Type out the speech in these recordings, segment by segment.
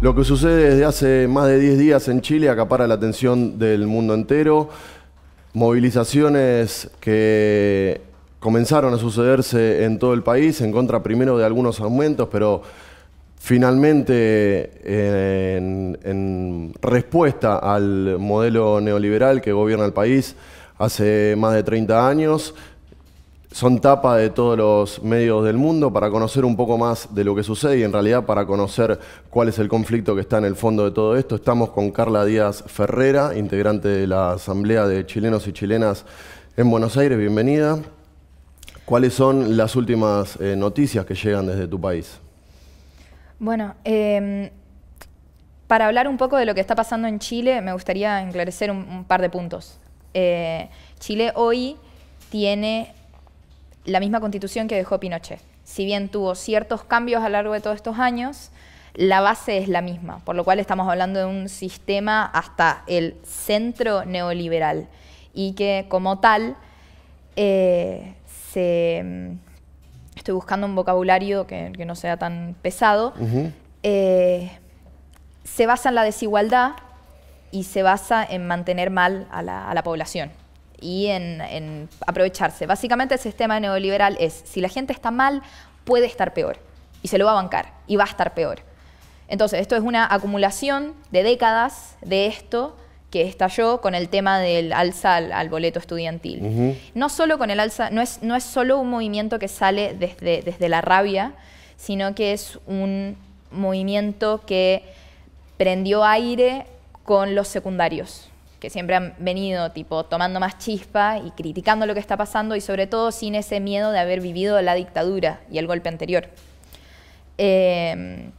Lo que sucede desde hace más de 10 días en Chile acapara la atención del mundo entero. Movilizaciones que comenzaron a sucederse en todo el país en contra primero de algunos aumentos, pero finalmente en, en respuesta al modelo neoliberal que gobierna el país hace más de 30 años son tapa de todos los medios del mundo para conocer un poco más de lo que sucede y en realidad para conocer cuál es el conflicto que está en el fondo de todo esto. Estamos con Carla Díaz Ferrera, integrante de la Asamblea de Chilenos y Chilenas en Buenos Aires. Bienvenida. ¿Cuáles son las últimas eh, noticias que llegan desde tu país? Bueno, eh, para hablar un poco de lo que está pasando en Chile, me gustaría enclarecer un, un par de puntos. Eh, Chile hoy tiene la misma constitución que dejó Pinochet. Si bien tuvo ciertos cambios a lo largo de todos estos años, la base es la misma, por lo cual estamos hablando de un sistema hasta el centro neoliberal y que como tal eh, se... Mm, estoy buscando un vocabulario que, que no sea tan pesado. eh, se basa en la desigualdad y se basa en mantener mal a la, a la población y en, en, aprovecharse. Básicamente el sistema neoliberal es, si la gente está mal, puede estar peor. Y se lo va a bancar y va a estar peor. Entonces, esto es una acumulación de décadas de esto que estalló con el tema del alza al, al boleto estudiantil. Uh -huh. No solo con el alza, no es, no es solo un movimiento que sale desde, desde la rabia, sino que es un movimiento que prendió aire con los secundarios que siempre han venido tipo tomando más chispa y criticando lo que está pasando y sobre todo sin ese miedo de haber vivido la dictadura y el golpe anterior. Eh,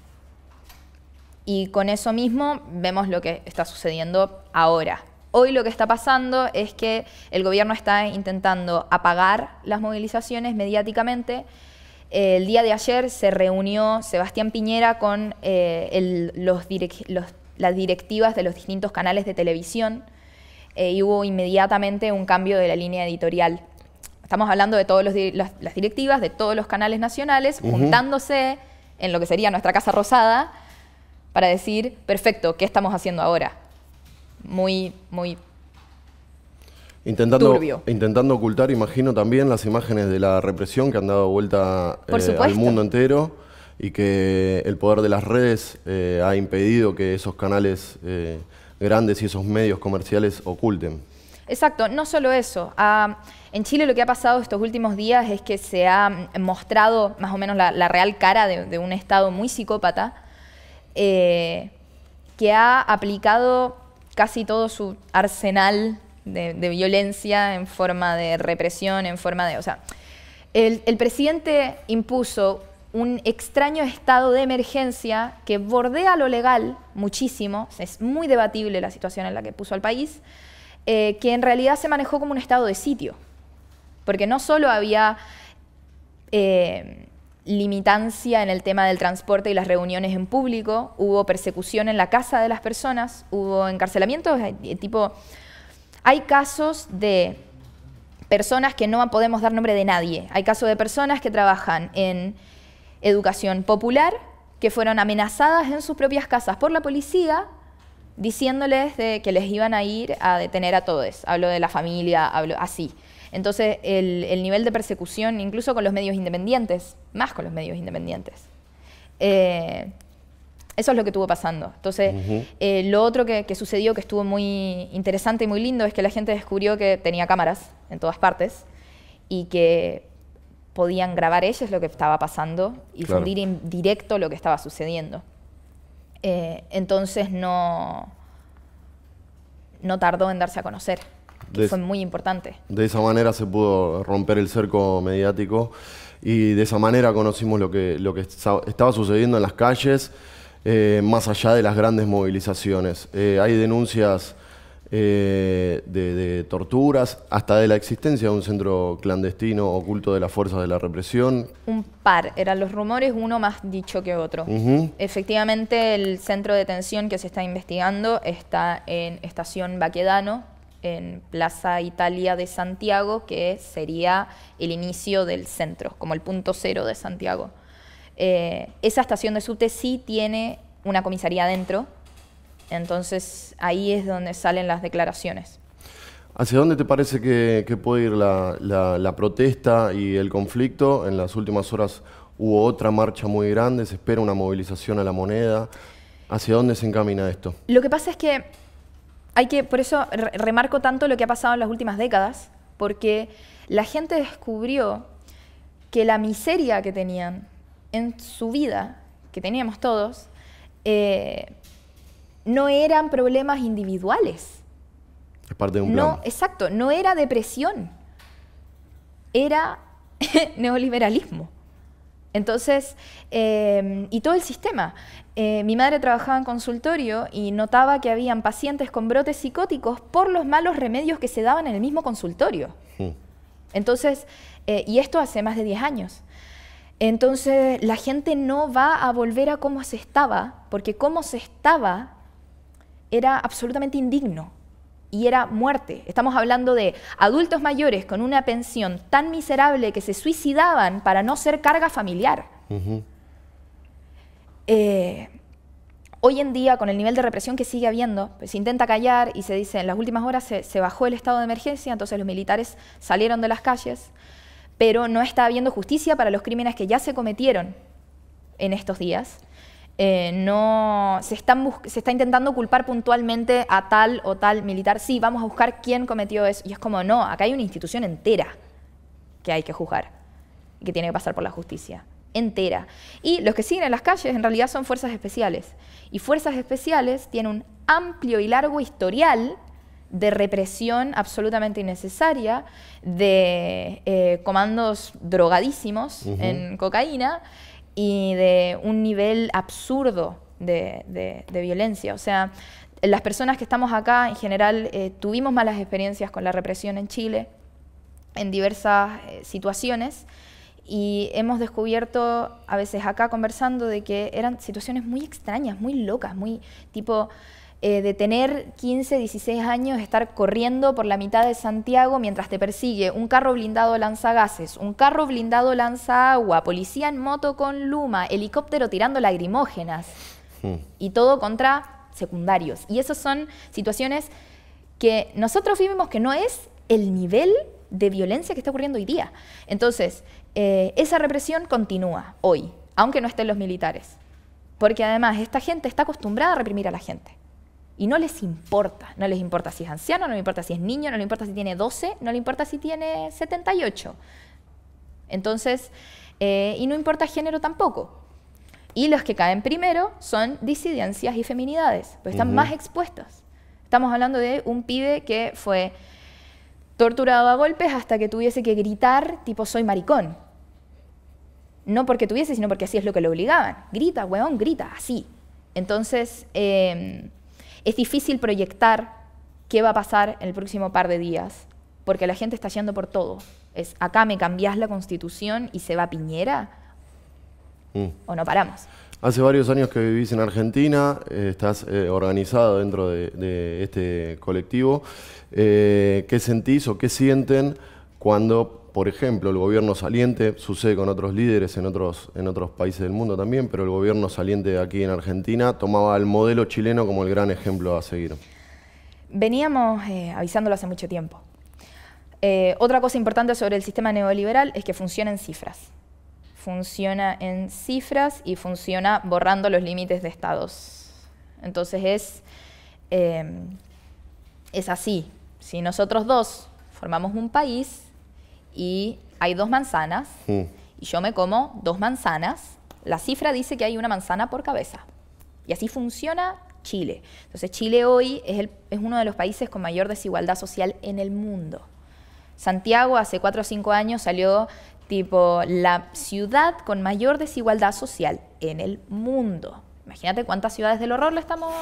y con eso mismo vemos lo que está sucediendo ahora. Hoy lo que está pasando es que el gobierno está intentando apagar las movilizaciones mediáticamente. El día de ayer se reunió Sebastián Piñera con eh, las directivas de los distintos canales de televisión eh, y hubo inmediatamente un cambio de la línea editorial. Estamos hablando de todas las, las, directivas de todos los canales nacionales uh -huh. juntándose en lo que sería nuestra Casa Rosada para decir, perfecto, ¿qué estamos haciendo ahora? Muy, muy Intentando, turbio. intentando ocultar, imagino, también las imágenes de la represión que han dado vuelta eh, al mundo entero y que el poder de las redes eh, ha impedido que esos canales eh, grandes y esos medios comerciales oculten. Exacto, no solo eso. Uh, en Chile lo que ha pasado estos últimos días es que se ha mostrado más o menos la, real cara de, un Estado muy psicópata eh, que ha aplicado casi todo su arsenal de, violencia en forma de represión, en forma de... O sea, el presidente impuso un extraño estado de emergencia que bordea lo legal muchísimo, es muy debatible la situación en la que puso al país, eh, que en realidad se manejó como un estado de sitio, porque no solo había eh, limitancia en el tema del transporte y las reuniones en público, hubo persecución en la casa de las personas, hubo encarcelamientos, eh, tipo, hay casos de personas que no podemos dar nombre de nadie, hay casos de personas que trabajan en educación popular que fueron amenazadas en sus propias casas por la policía diciéndoles de que les iban a ir a detener a todos. Hablo de la familia, hablo así. Entonces, el, el nivel de persecución, incluso con los medios independientes, más con los medios independientes. Eh, eso es lo que estuvo pasando. Entonces, uh -huh. eh, lo otro que, que, sucedió, que estuvo muy interesante y muy lindo, es que la gente descubrió que tenía cámaras en todas partes y que podían grabar ellos lo que estaba pasando y claro. fundir en directo lo que estaba sucediendo. Eh, entonces no, no tardó en darse a conocer, que de, fue muy importante. De esa manera se pudo romper el cerco mediático y de esa manera conocimos lo que, lo que estaba sucediendo en las calles, eh, más allá de las grandes movilizaciones. Eh, hay denuncias eh, de, de, torturas, hasta de la existencia de un centro clandestino oculto de las fuerzas de la represión. Un par, eran los rumores, uno más dicho que otro. Uh -huh. Efectivamente, el centro de detención que se está investigando está en Estación Baquedano, en Plaza Italia de Santiago, que sería el inicio del centro, como el punto cero de Santiago. Eh, esa estación de subte sí tiene una comisaría adentro. Entonces ahí es donde salen las declaraciones. ¿Hacia dónde te parece que, puede ir la, protesta y el conflicto? En las últimas horas hubo otra marcha muy grande, se espera una movilización a la moneda. ¿Hacia dónde se encamina esto? Lo que pasa es que hay que, por eso remarco tanto lo que ha pasado en las últimas décadas, porque la gente descubrió que la miseria que tenían en su vida, que teníamos todos, eh, no eran problemas individuales. Es parte de un plan. No, exacto, no era depresión, era neoliberalismo. Entonces, eh, y todo el sistema. Eh, mi madre trabajaba en consultorio y notaba que habían pacientes con brotes psicóticos por los malos remedios que se daban en el mismo consultorio. Hmm. Entonces, eh, y esto hace más de 10 años. Entonces, la gente no va a volver a como se estaba, porque como se estaba era absolutamente indigno y era muerte. Estamos hablando de adultos mayores con una pensión tan miserable que se suicidaban para no ser carga familiar. Eh, hoy en día, con el nivel de represión que sigue habiendo, pues, se intenta callar y se dice, en las últimas horas se, bajó el estado de emergencia, entonces los militares salieron de las calles, pero no está habiendo justicia para los crímenes que ya se cometieron en estos días. Eh, no se, se está intentando culpar puntualmente a tal o tal militar. Sí, vamos a buscar quién cometió eso. Y es como, no, acá hay una institución entera que hay que juzgar y que tiene que pasar por la justicia. Entera. Y los que siguen en las calles en realidad son fuerzas especiales. Y fuerzas especiales tienen un amplio y largo historial de represión absolutamente innecesaria, de eh, comandos drogadísimos en cocaína y de un nivel absurdo de, violencia. O sea, las personas que estamos acá en general eh, tuvimos malas experiencias con la represión en Chile en diversas eh, situaciones y hemos descubierto a veces acá conversando de que eran situaciones muy extrañas, muy locas, muy tipo eh, de tener 15, 16 años, estar corriendo por la mitad de Santiago mientras te persigue un carro blindado lanza gases, un carro blindado lanza agua, policía en moto con luma, helicóptero tirando lagrimógenas hmm. y todo contra secundarios. Y esas son situaciones que nosotros vivimos que no es el nivel de violencia que está ocurriendo hoy día. Entonces, eh, esa represión continúa hoy, aunque no estén los militares. Porque además esta gente está acostumbrada a reprimir a la gente. Y no les importa, no les importa si es anciano, no le importa si es niño, no le importa si tiene 12, no le importa si tiene 78. Entonces, eh, y no importa género tampoco. Y los que caen primero son disidencias y feminidades, pues están más expuestos. Estamos hablando de un pibe que fue torturado a golpes hasta que tuviese que gritar tipo soy maricón. No porque tuviese, sino porque así es lo que le obligaban. Grita, weón, grita, así. Entonces, eh, es difícil proyectar qué va a pasar en el próximo par de días, porque la gente está yendo por todo. Es acá me cambiás la constitución y se va Piñera, mm. o no paramos. Hace varios años que vivís en Argentina, eh, estás eh, organizado dentro de, este colectivo. Eh, ¿Qué sentís o qué sienten cuando por ejemplo, el gobierno saliente, sucede con otros líderes en otros, en otros países del mundo también, pero el gobierno saliente aquí en Argentina tomaba el modelo chileno como el gran ejemplo a seguir. Veníamos eh, avisándolo hace mucho tiempo. Eh, otra cosa importante sobre el sistema neoliberal es que funciona en cifras. Funciona en cifras y funciona borrando los límites de estados. Entonces es, eh, es así. Si nosotros dos formamos un país, y hay dos manzanas mm. y yo me como dos manzanas, la cifra dice que hay una manzana por cabeza. Y así funciona Chile. Entonces Chile hoy es, es uno de los países con mayor desigualdad social en el mundo. Santiago hace cuatro o cinco años salió tipo la ciudad con mayor desigualdad social en el mundo. Imagínate cuántas ciudades del horror le estamos,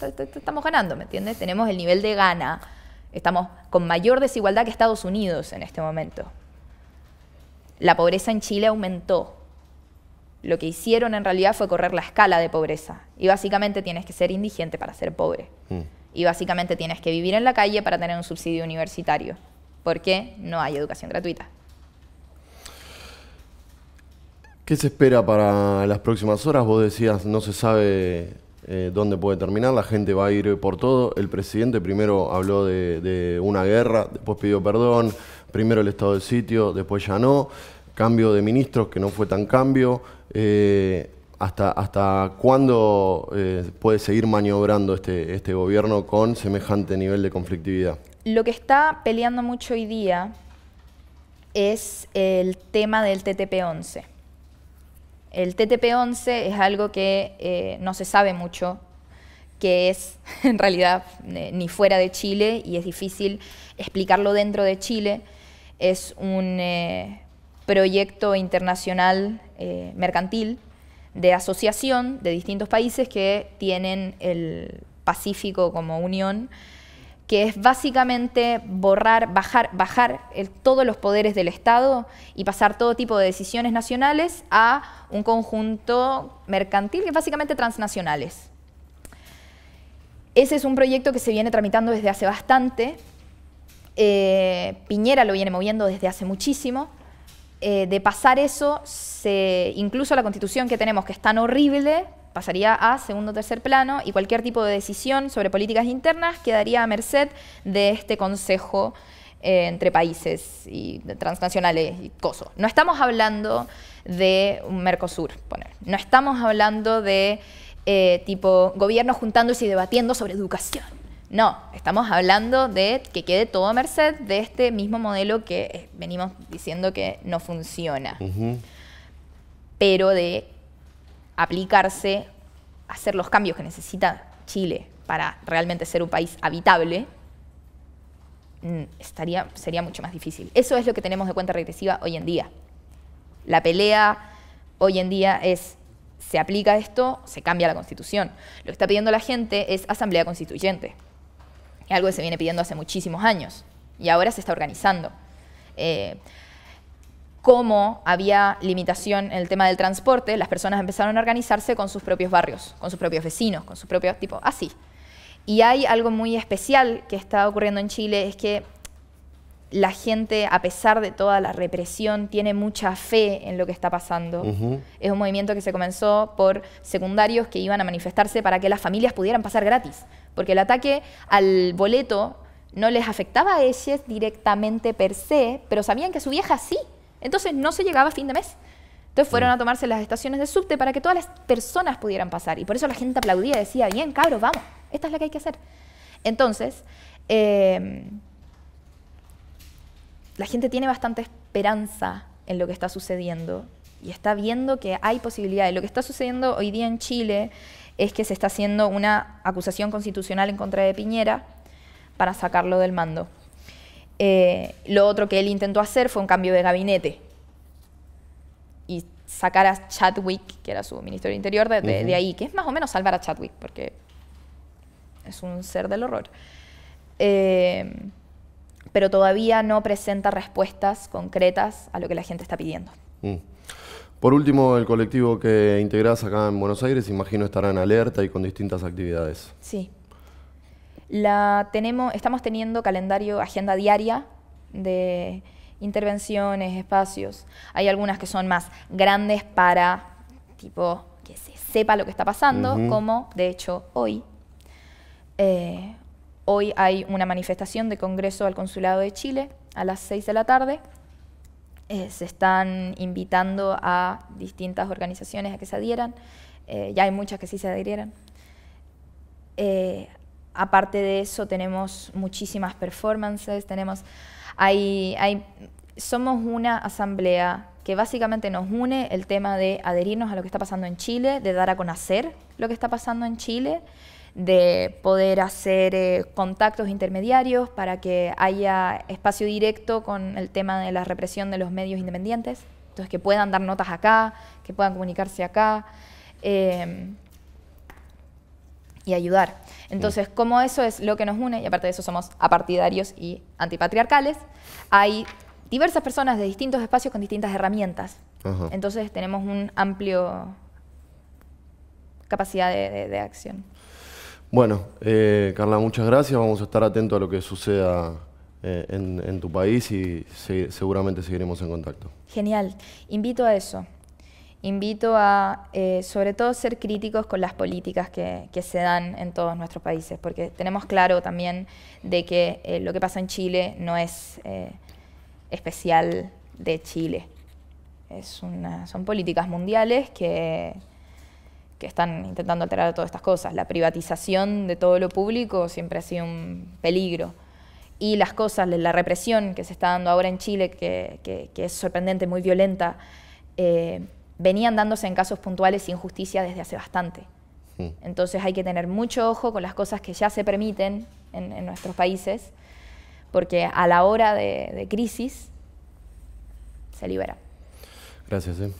estamos ganando, ¿me entiendes? Tenemos el nivel de gana Estamos con mayor desigualdad que Estados Unidos en este momento. La pobreza en Chile aumentó. Lo que hicieron en realidad fue correr la escala de pobreza. Y básicamente tienes que ser indigente para ser pobre. Mm. Y básicamente tienes que vivir en la calle para tener un subsidio universitario. Porque no hay educación gratuita. ¿Qué se espera para las próximas horas? Vos decías, no se sabe eh, dónde puede terminar, la gente va a ir por todo. El presidente primero habló de, una guerra, después pidió perdón, primero el estado del sitio, después ya no. Cambio de ministros, que no fue tan cambio. Eh, ¿Hasta, hasta cuándo eh, puede seguir maniobrando este, este gobierno con semejante nivel de conflictividad? Lo que está peleando mucho hoy día es el tema del TTP-11. El TTP-11 es algo que eh, no se sabe mucho, que es en realidad eh, ni fuera de Chile y es difícil explicarlo dentro de Chile. Es un eh, proyecto internacional mercantil de asociación de distintos países que tienen el Pacífico como unión que es básicamente borrar, bajar, bajar todos los poderes del Estado y pasar todo tipo de decisiones nacionales a un conjunto mercantil que es básicamente transnacionales. Ese es un proyecto que se viene tramitando desde hace bastante. Eh, Piñera lo viene moviendo desde hace muchísimo. Eh, de pasar eso, se, incluso la constitución que tenemos, que es tan horrible, pasaría a segundo o tercer plano y cualquier tipo de decisión sobre políticas internas quedaría a merced de este Consejo eh, entre países y transnacionales y cosas. No estamos hablando de un Mercosur, poner. no estamos hablando de eh, tipo gobiernos juntándose y debatiendo sobre educación. No, estamos hablando de que quede todo a merced de este mismo modelo que eh, venimos diciendo que no funciona, pero de aplicarse, hacer los cambios que necesita Chile para realmente ser un país habitable, mm, estaría, sería mucho más difícil. Eso es lo que tenemos de cuenta regresiva hoy en día. La pelea hoy en día es, se aplica esto, se cambia la constitución. Lo que está pidiendo la gente es asamblea constituyente, algo que se viene pidiendo hace muchísimos años y ahora se está organizando. Eh, como había limitación en el tema del transporte, las personas empezaron a organizarse con sus propios barrios, con sus propios vecinos, con sus propios, tipo, así. Y hay algo muy especial que está ocurriendo en Chile, es que la gente, a pesar de toda la represión, tiene mucha fe en lo que está pasando. Es un movimiento que se comenzó por secundarios que iban a manifestarse para que las familias pudieran pasar gratis, porque el ataque al boleto no les afectaba a ellos directamente per se, pero sabían que su vieja sí. Entonces no se llegaba a fin de mes. Entonces fueron a tomarse las estaciones de subte para que todas las personas pudieran pasar. Y por eso la gente aplaudía y decía, bien, cabros, vamos, esta es la que hay que hacer. Entonces, em, la gente tiene bastante esperanza en lo que está sucediendo y está viendo que hay posibilidades. Lo que está sucediendo hoy día en Chile es que se está haciendo una acusación constitucional en contra de Piñera para sacarlo del mando. Eh, lo otro que él intentó hacer fue un cambio de gabinete y sacar a Chadwick, que era su ministro del Interior, de, ahí, que es más o menos salvar a Chadwick, porque es un ser del horror. Eh, pero todavía no presenta respuestas concretas a lo que la gente está pidiendo. Mm. Por último, el colectivo que integrás acá en Buenos Aires, imagino estará en alerta y con distintas actividades. Sí, la tenemos, estamos teniendo calendario, agenda diaria de intervenciones, espacios. Hay algunas que son más grandes para, tipo, que se sepa lo que está pasando, como, de hecho, hoy. Eh, hoy hay una manifestación de Congreso al Consulado de Chile a las 6 de la tarde. Eh, se están invitando a distintas organizaciones a que se adhieran. Eh, ya hay muchas que sí se adhirieran. Aparte de eso, tenemos muchísimas performances, tenemos, hay, hay, somos una asamblea que básicamente nos une el tema de adherirnos a lo que está pasando en Chile, de dar a conocer lo que está pasando en Chile, de poder hacer eh, contactos intermediarios para que haya espacio directo con el tema de la represión de los medios independientes, entonces que puedan dar notas acá, que puedan comunicarse acá. Eh, y ayudar. Entonces, como eso es lo que nos une, y aparte de eso somos apartidarios y antipatriarcales, hay diversas personas de distintos espacios con distintas herramientas. Entonces tenemos un amplio capacidad de, acción. Bueno, eh, Carla, muchas gracias. Vamos a estar atentos a lo que suceda eh, en, tu país y seguramente seguiremos en contacto. Genial. Invito a eso. Invito a, eh, sobre todo, ser críticos con las políticas que, se dan en todos nuestros países, porque tenemos claro también de que eh, lo que pasa en Chile no es eh, especial de Chile. Es una, son políticas mundiales que, que están intentando alterar todas estas cosas. La privatización de todo lo público siempre ha sido un peligro. Y las cosas, la represión que se está dando ahora en Chile, que, que es sorprendente, muy violenta, venían dándose en casos puntuales sin justicia desde hace bastante. Hmm. Entonces hay que tener mucho ojo con las cosas que ya se permiten en, nuestros países, porque a la hora de, crisis se libera. Gracias. Eh.